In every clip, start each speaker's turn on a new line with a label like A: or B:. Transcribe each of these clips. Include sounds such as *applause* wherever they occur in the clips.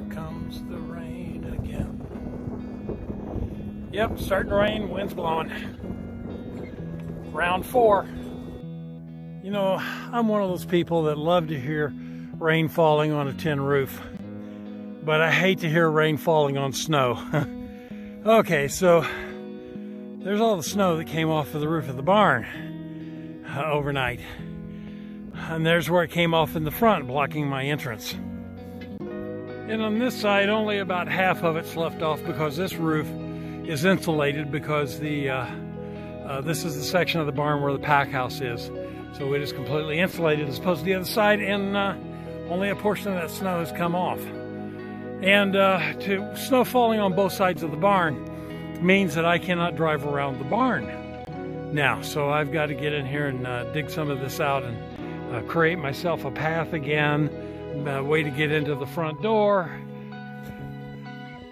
A: Here comes the rain again. Yep, starting to rain, wind's blowing. Round four. You know, I'm one of those people that love to hear rain falling on a tin roof, but I hate to hear rain falling on snow. *laughs* okay, so there's all the snow that came off of the roof of the barn uh, overnight. And there's where it came off in the front, blocking my entrance. And on this side, only about half of it's left off because this roof is insulated because the uh, uh, this is the section of the barn where the pack house is. So it is completely insulated as opposed to the other side, and uh, only a portion of that snow has come off. And uh, to snow falling on both sides of the barn means that I cannot drive around the barn now. So I've got to get in here and uh, dig some of this out and uh, create myself a path again uh, way to get into the front door.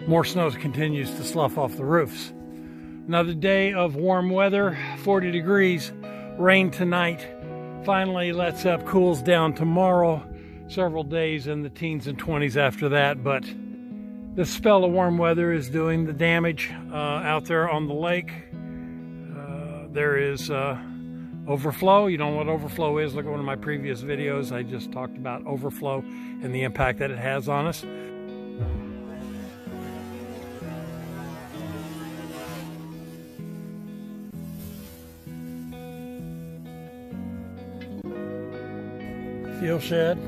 A: More snow continues to slough off the roofs. Another day of warm weather, 40 degrees, rain tonight. Finally lets up, cools down tomorrow. Several days in the teens and 20s after that, but this spell of warm weather is doing the damage uh, out there on the lake. Uh, there is uh, Overflow, you know what overflow is. Look at one of my previous videos. I just talked about overflow and the impact that it has on us. Fuel shed.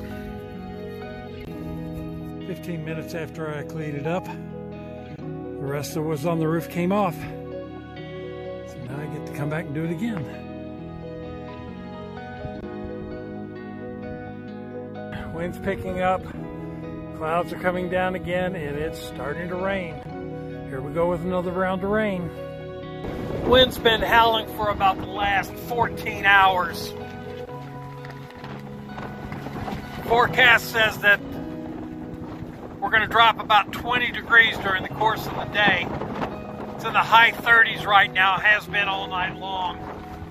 A: 15 minutes after I cleaned it up, the rest that was on the roof came off. So now I get to come back and do it again. Wind's picking up, clouds are coming down again, and it's starting to rain. Here we go with another round of rain. Wind's been howling for about the last 14 hours. Forecast says that we're going to drop about 20 degrees during the course of the day. It's in the high 30s right now, has been all night long.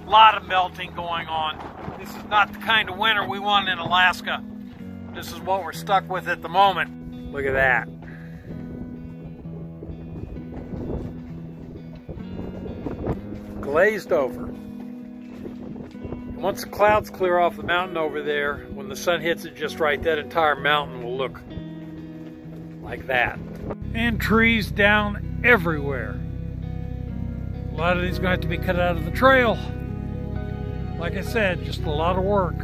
A: A lot of melting going on. This is not the kind of winter we want in Alaska. This is what we're stuck with at the moment. Look at that. Glazed over. Once the clouds clear off the mountain over there, when the sun hits it just right, that entire mountain will look like that. And trees down everywhere. A lot of these are going to have to be cut out of the trail. Like I said, just a lot of work.